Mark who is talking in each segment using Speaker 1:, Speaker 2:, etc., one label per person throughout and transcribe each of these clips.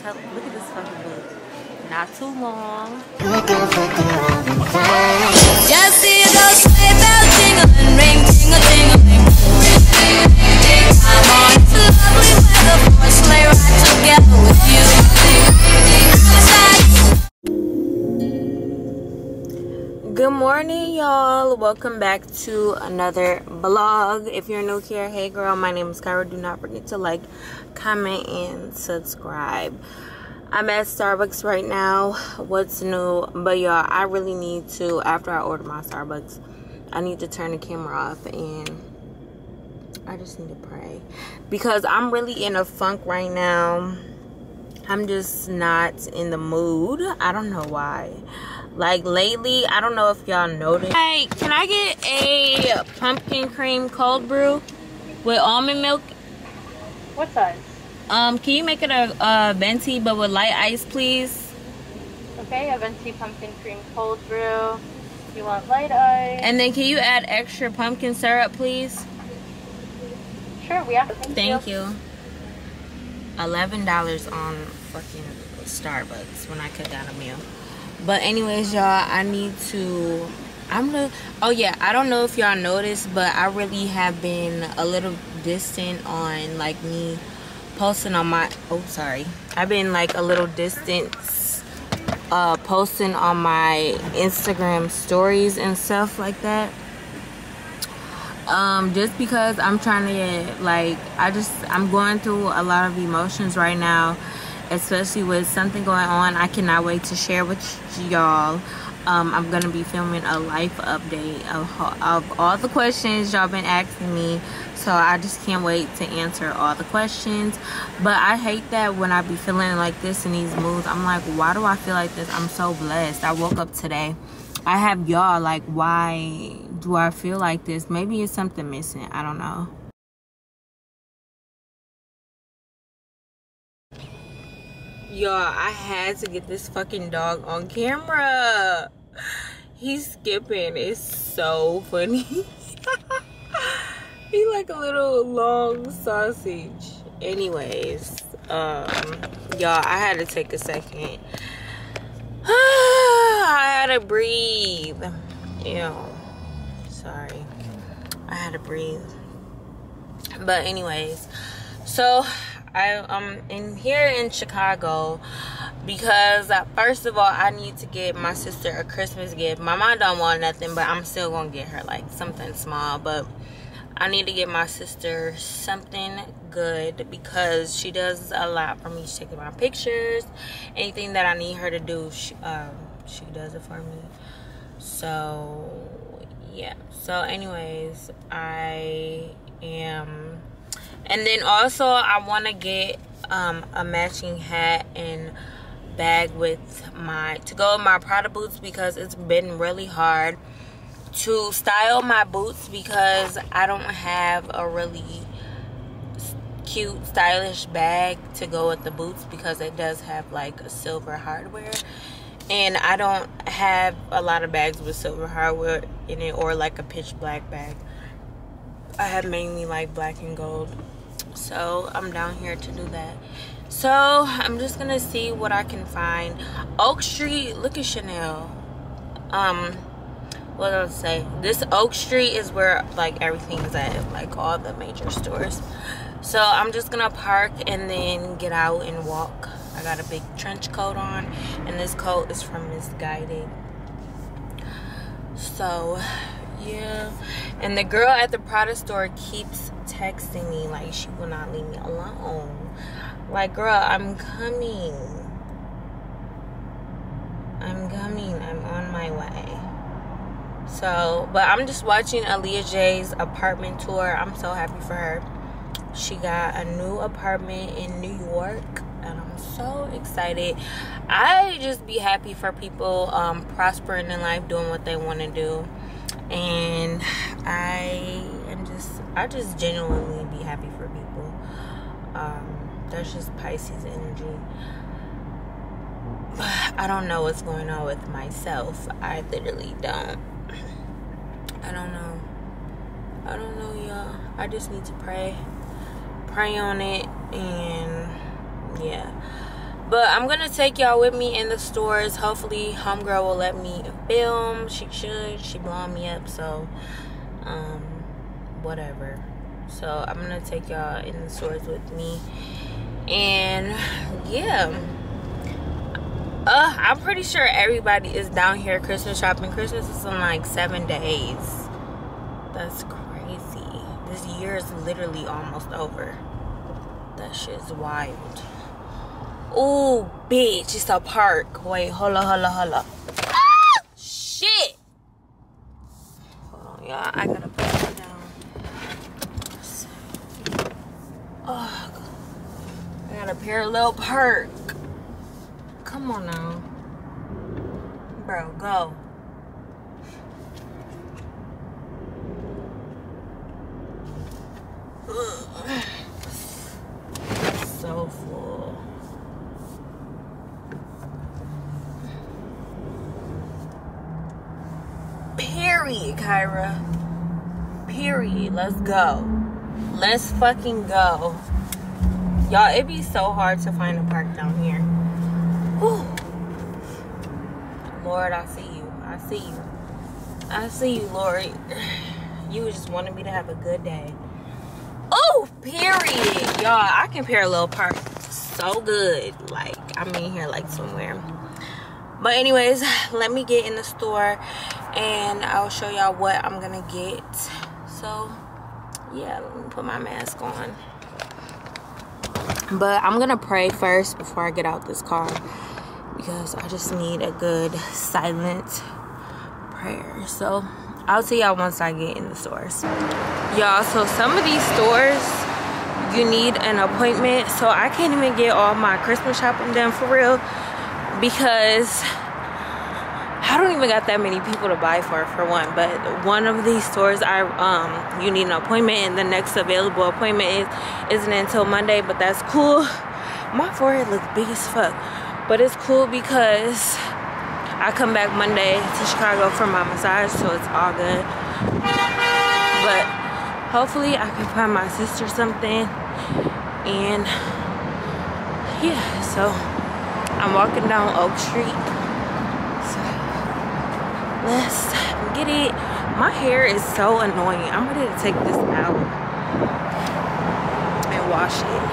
Speaker 1: tell, look at this fucking boot. Not too long.
Speaker 2: Just see those sleigh bells jingling, ring, tingle, tingling. I'm on to lovely weather for a sleigh ride together with you.
Speaker 1: Good morning, y'all. Welcome back to another vlog. If you're new here, hey girl, my name is Kirah. Do not forget to like, comment, and subscribe. I'm at Starbucks right now. What's new? But y'all, I really need to, after I order my Starbucks, I need to turn the camera off and I just need to pray. Because I'm really in a funk right now. I'm just not in the mood. I don't know why. Like lately, I don't know if y'all noticed. Hey, can I get a pumpkin cream cold brew with almond milk?
Speaker 3: What size?
Speaker 1: Um, can you make it a, a venti but with light ice, please?
Speaker 3: Okay, a venti pumpkin cream cold brew. You want light ice?
Speaker 1: And then can you add extra pumpkin syrup, please?
Speaker 3: Sure, we have. Thank,
Speaker 1: Thank you. Eleven dollars on fucking Starbucks when I could got a meal. But anyways, y'all, I need to. I'm gonna. Oh yeah, I don't know if y'all noticed, but I really have been a little distant on like me posting on my. Oh, sorry. I've been like a little distance uh posting on my Instagram stories and stuff like that um just because i'm trying to like i just i'm going through a lot of emotions right now especially with something going on i cannot wait to share with y'all um, i'm gonna be filming a life update of, of all the questions y'all been asking me so i just can't wait to answer all the questions but i hate that when i be feeling like this in these moods i'm like why do i feel like this i'm so blessed i woke up today I have y'all like why do I feel like this? Maybe it's something missing. I don't know. Y'all, I had to get this fucking dog on camera. He's skipping. It's so funny. he like a little long sausage. Anyways, um, y'all, I had to take a second I had to breathe. Ew. Sorry. I had to breathe. But anyways, so I um in here in Chicago because uh, first of all I need to get my sister a Christmas gift. My mom don't want nothing, but I'm still gonna get her like something small. But I need to get my sister something good because she does a lot for me. She's taking my pictures, anything that I need her to do, she, um, she does it for me. So, yeah. So, anyways, I am. And then also, I want to get um, a matching hat and bag with my to go my Prada boots because it's been really hard to style my boots because I don't have a really cute stylish bag to go with the boots because it does have like a silver hardware. And I don't have a lot of bags with silver hardware in it or like a pitch black bag. I have mainly like black and gold so I'm down here to do that so I'm just gonna see what I can find Oak Street look at Chanel um what I say? This Oak Street is where like everything is at, like all the major stores. So I'm just gonna park and then get out and walk. I got a big trench coat on, and this coat is from Missguided So yeah, and the girl at the Prada store keeps texting me like she will not leave me alone. Like, girl, I'm coming. I'm coming. I'm on my way. So, but I'm just watching Aaliyah Jay's apartment tour. I'm so happy for her. She got a new apartment in New York, and I'm so excited. I just be happy for people um, prospering in life, doing what they want to do, and I am just, I just genuinely be happy for people. Um, that's just Pisces energy. I don't know what's going on with myself. I literally don't. I don't know. I don't know, y'all. I just need to pray. Pray on it and yeah. But I'm gonna take y'all with me in the stores. Hopefully, homegirl will let me film. She should. She blowing me up, so um, whatever. So I'm gonna take y'all in the stores with me, and yeah. Uh, I'm pretty sure everybody is down here Christmas shopping. Christmas is in like seven days. That's crazy. This year is literally almost over. That shit's wild. Ooh, bitch, it's a park. Wait, holla, holla, holla. Ah, shit. Hold on, y'all. I gotta put it down. Oh, I got a parallel park. Come on now. Bro, go. Ugh. So full. Period, Kirah. Period. Let's go. Let's fucking go. Y'all, It'd be so hard to find a park down here. Whew. Lord, I see you. I see you. I see you, Lord. You just wanted me to have a good day. Oh, period. Y'all, I can parallel park so good. Like, I'm in here like somewhere. But anyways, let me get in the store and I'll show y'all what I'm gonna get. So, yeah, let me put my mask on. But I'm gonna pray first before I get out this car because I just need a good silent prayer. So I'll see y'all once I get in the stores. Y'all, so some of these stores you need an appointment. So I can't even get all my Christmas shopping done for real because I don't even got that many people to buy for for one. But one of these stores I um you need an appointment and the next available appointment is isn't until Monday, but that's cool. My forehead looks big as fuck. But it's cool because I come back Monday to Chicago for my massage, so it's all good. But hopefully I can find my sister something. And yeah, so I'm walking down Oak Street. Get it. My hair is so annoying. I'm ready to take this out and wash it.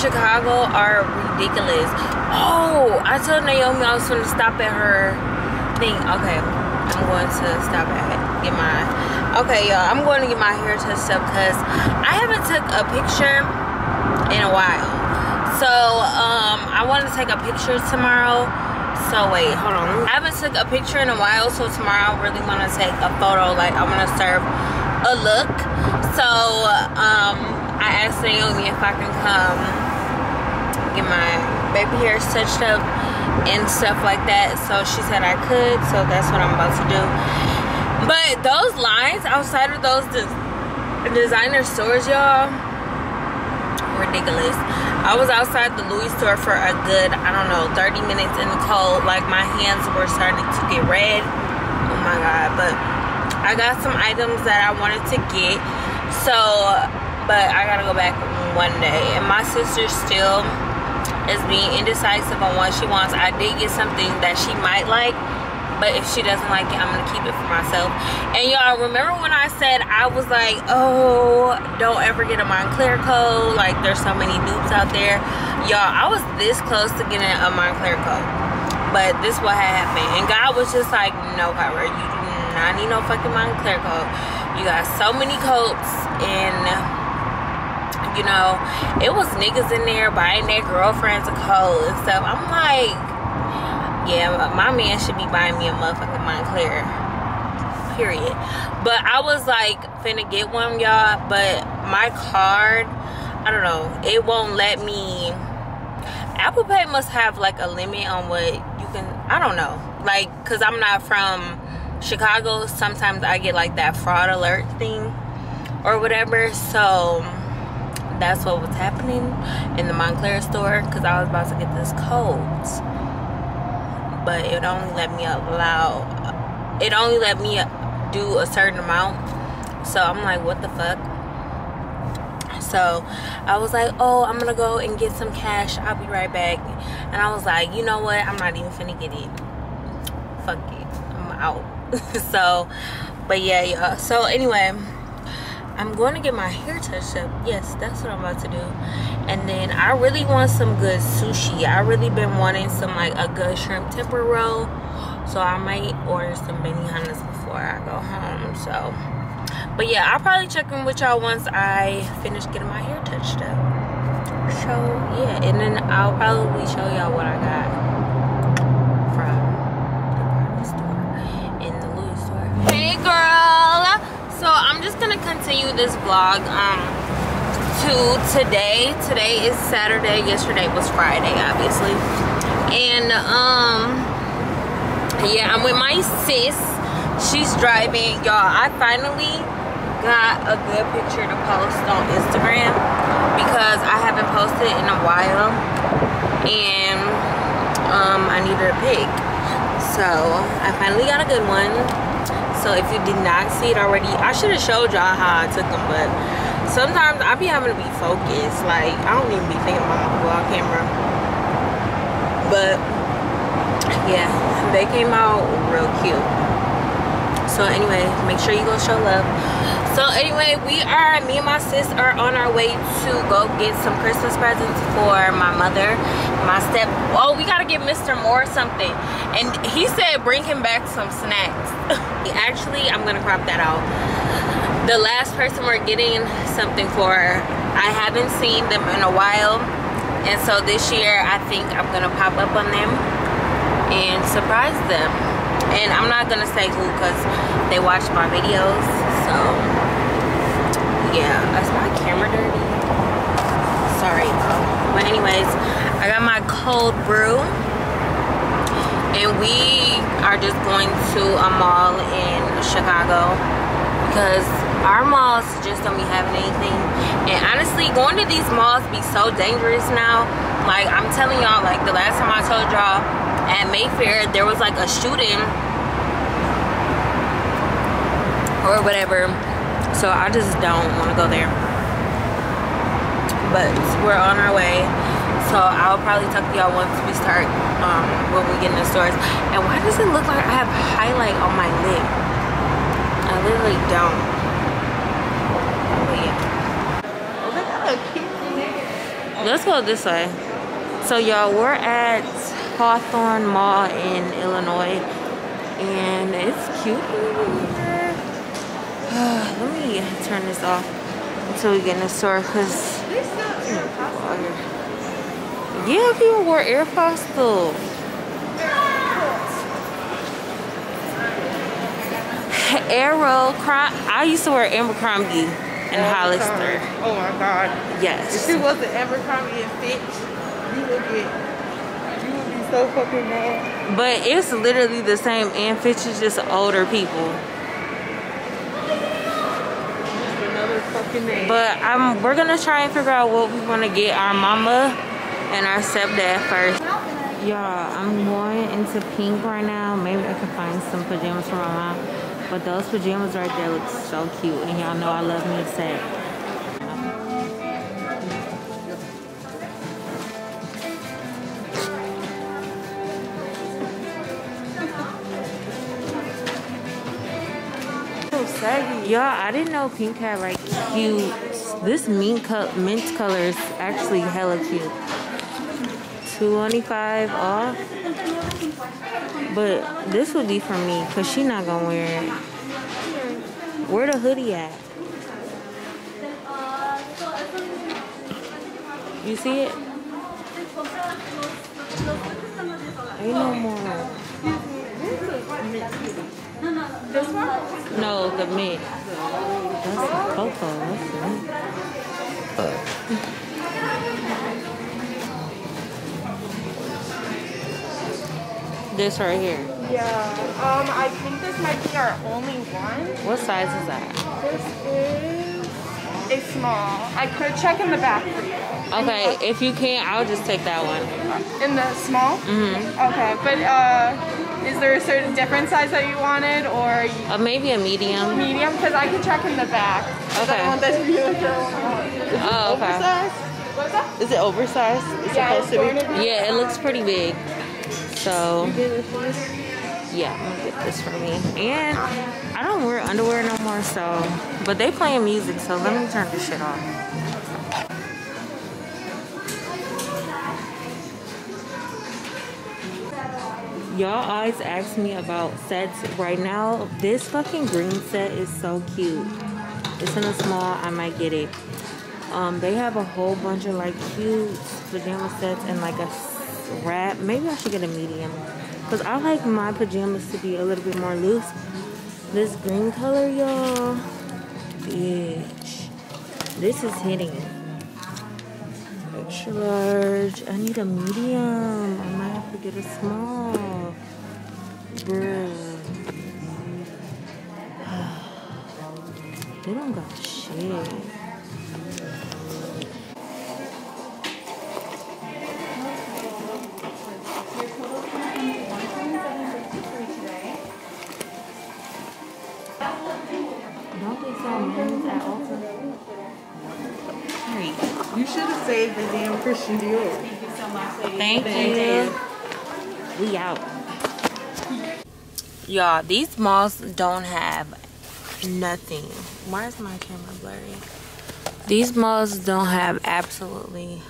Speaker 1: Chicago are ridiculous. Oh, I told Naomi I was going to stop at her thing. Okay, I'm going to stop at get my. Okay, y'all, I'm going to get my hair touched up because I haven't took a picture in a while. So, um, I want to take a picture tomorrow. So wait, hold on. I haven't took a picture in a while, so tomorrow I really want to take a photo. Like I want to serve a look. So um, I asked Naomi if I can come get my baby hairs touched up and stuff like that. So she said I could. So that's what I'm about to do. But those lines outside of those des designer stores, y'all, ridiculous. I was outside the Louis store for a good, I don't know, 30 minutes in the cold. Like my hands were starting to get red. Oh my God. But I got some items that I wanted to get. So, but I gotta go back one day. And my sister still is being indecisive on what she wants. I did get something that she might like. But if she doesn't like it, I'm gonna keep it for myself. And y'all remember when I said I was like, oh, don't ever get a Moncler coat. Like there's so many dupes out there. Y'all, I was this close to getting a Moncler coat. But this what had happened. And God was just like, no, Kirah, you do not need no fucking Moncler coat. You got so many coats and you know, it was niggas in there buying their girlfriends a coat and stuff. I'm like, yeah, my man should be buying me a motherfucking Moncler. Period. But I was like finna get one, y'all. But my card, I don't know, it won't let me. Apple Pay must have like a limit on what you can. I don't know, like, cause I'm not from Chicago. Sometimes I get like that fraud alert thing or whatever. So that's what was happening in the Moncler store because I was about to get this coat. But it only let me allow it only let me do a certain amount. So i'm like what the fuck? So i was like oh i'm gonna go and get some cash. I'll be right back. And i was like you know what? I'm not even finna get it. Fuck it. I'm out. So but yeah yeah. So anyway I'm going to get my hair touched up. Yes, that's what I'm about to do. And then I really want some good sushi. I really been wanting some like a good shrimp tempura roll. So I might order some benihanas before I go home. So, but yeah, I'll probably check in with y'all once I finish getting my hair touched up. So yeah, and then I'll probably show y'all what I got gonna continue this vlog um to today. Today is saturday. Yesterday was friday obviously. And um yeah i'm with my sis. She's driving. Y'all i finally got a good picture to post on instagram because i haven't posted in a while. And um i needed a pic. So i finally got a good one so if you did not see it already i should have showed y'all how i took them but sometimes i be having to be focused. Like i don't even be thinking about my vlog camera. But yeah they came out real cute so anyway make sure you go show love. So anyway we are me and my sis are on our way to go get some christmas presents for my mother my step oh we gotta give mr moore something. And he said bring him back some snacks. Actually i'm gonna crop that out. The last person we're getting something for i haven't seen them in a while. And so this year i think i'm gonna pop up on them and surprise them and i'm not gonna say who because they watch my videos so yeah is my camera dirty? Sorry but anyways i got my cold brew and we are just going to a mall in chicago because our malls just don't be having anything. And honestly going to these malls be so dangerous now. Like i'm telling y'all like the last time i told y'all at mayfair there was like a shooting or whatever so i just don't want to go there but we're on our way so I'll probably talk to y'all once we start um, when we get in the stores. And why does it look like I have highlight on my lip? I literally don't. But yeah. Let's go this way. So y'all, we're at Hawthorn Mall in Illinois. And it's cute Let me turn this off until we get in the store because hmm, yeah, people wear AirPods though. Arrow, I used to wear Abercrombie and Hollister.
Speaker 4: Oh my god.
Speaker 1: Yes.
Speaker 4: If it wasn't Abercrombie and Fitch, you would get, you would be so fucking.
Speaker 1: But it's literally the same and Fitch is just older people.
Speaker 4: Just another fucking name.
Speaker 1: But um, we're gonna try and figure out what we want to get our mama and our stepdad first. Y'all, I'm going into pink right now. Maybe I can find some pajamas for my mom. But those pajamas right there look so cute. And y'all know I love me a set. Y'all, I didn't know pink had like cute. This mint, co- mint color is actually hella cute. 225 off. But this would be for me because she not gonna wear it. Where the hoodie at? You see it? Ain't no more.
Speaker 4: This one?
Speaker 1: No, the meat. That's Coco. That's mint. This right here.
Speaker 4: Yeah. Um, I think this might be our only one.
Speaker 1: What size is that?
Speaker 4: This is a small. I could check in the back for you.
Speaker 1: Okay, if you can't, I'll just take that one.
Speaker 4: In the small?
Speaker 1: Mm-hmm.
Speaker 4: Okay, but uh, is there a certain different size that you wanted or you-
Speaker 1: Uh, maybe a medium.
Speaker 4: medium? Because I could check in the back.
Speaker 1: Okay.
Speaker 4: don't want that to be like
Speaker 1: Oh, okay.
Speaker 5: Oversized?
Speaker 4: What's that?
Speaker 5: Is it oversized? It's
Speaker 4: Yeah,
Speaker 5: supposed to be.
Speaker 1: Yeah, it looks pretty big. So, yeah, I'm gonna get this for me. And I don't wear underwear no more, so. But they playing music, so let me turn this shit off. Y'all always ask me about sets right now. This fucking green set is so cute. It's in a small, I might get it. Um, they have a whole bunch of like cute pajama sets and like a wrap. Maybe I should get a medium. Cause I like my pajamas to be a little bit more loose. This green color, y'all. Bitch. This is hitting. Extra large. I need a medium. I might have to get a small. Bruh. They don't got shit.
Speaker 5: Saved the damn Christian Dior.
Speaker 1: Thank you. We out. Y'all, these malls don't have nothing. Why is my camera blurry? These malls don't have absolutely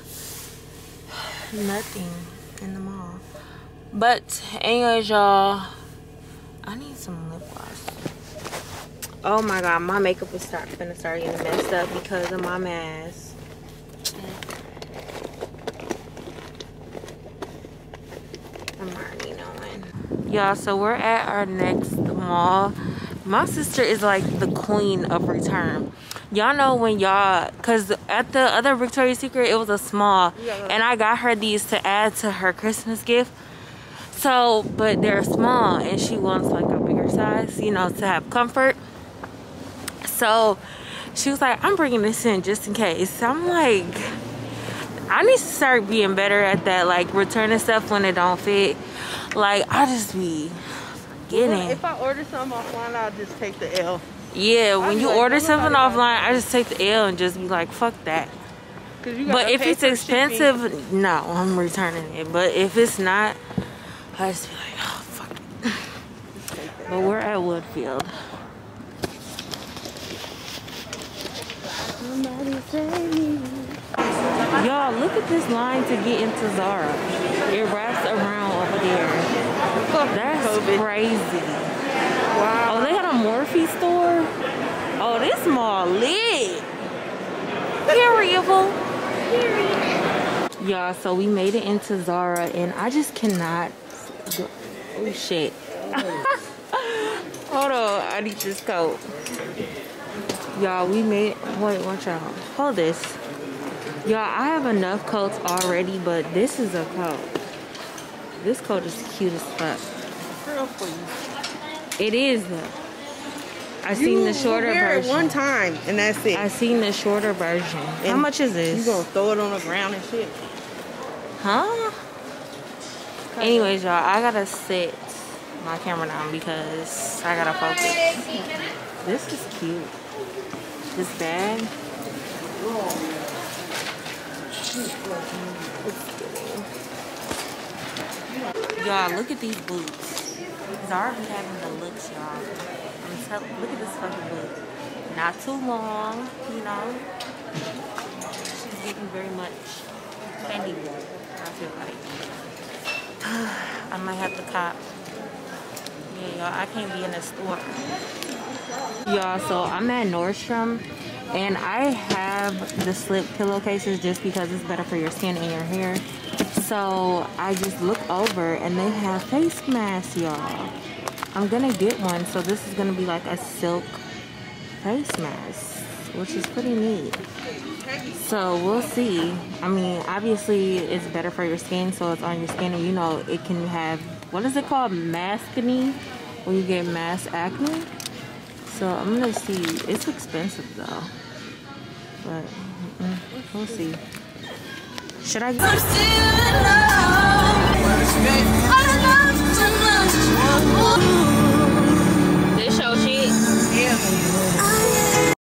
Speaker 1: nothing in the mall. But anyways, y'all, I need some lip gloss. Oh my god, my makeup is start gonna start getting messed up because of my mask. I'm already Yeah, so we're at our next mall. My sister is like the queen of return. Y'all know when y'all, cause at the other Victoria's Secret it was a small, and I got her these to add to her Christmas gift. So, but they're small, and she wants like a bigger size, you know, to have comfort. So, she was like, "I'm bringing this in just in case." So I'm like, I need to start being better at that, like returning stuff when it don't fit. Like I just be getting.
Speaker 5: If I order something offline, I'll just take the L.
Speaker 1: Yeah, when you
Speaker 5: like,
Speaker 1: order something offline, I just take the L and just be like, fuck that.
Speaker 5: You
Speaker 1: But if it's
Speaker 5: for shipping.
Speaker 1: expensive, no, I'm returning it. But if it's not, I just be like, oh fuck. it. But we're at Woodfield. Y'all, look at this line to get into Zara. It wraps around over there. That's
Speaker 5: COVID.
Speaker 1: crazy. Wow. Oh, they got a Morphe store? Oh, this mall lit. Periodable. Y'all, so we made it into Zara and I just cannot. go- Oh shit. Hold on, I need this coat. Y'all, we made. Wait, watch out. Hold this. Y'all, I have enough coats already, but this is a coat. This coat is cute as fuck.
Speaker 5: Girl.
Speaker 1: It is. Though. I seen the shorter
Speaker 5: wear
Speaker 1: version.
Speaker 5: it one time and that's it.
Speaker 1: I seen the shorter version. How much is this?
Speaker 5: you gonna throw it on the ground and shit.
Speaker 1: Huh? Anyways, y'all, I gotta sit my camera down because I gotta focus. This is cute. This bag. Y'all, look at these boots. Zara be having the looks, y'all. Look at this fucking boot. not too long, you know. She's getting very much trendy, I feel like. I might have to cop. Yeah, y'all, I can't be in the store. Y'all, so I'm at Nordstrom and I have the slip pillowcases just because it's better for your skin and your hair. So I just look over and they have face masks, y'all. I'm gonna get one. So this is gonna be like a silk face mask, which is pretty neat. So we'll see. I mean, obviously it's better for your skin, so it's on your skin, and you know it can have what is it called, maskne, when you get mask acne. So I'm gonna see. It's expensive though, but mm, we'll see. Should I?
Speaker 2: I'm still in love. I love too much.
Speaker 1: This show shit.
Speaker 5: Yeah.
Speaker 2: I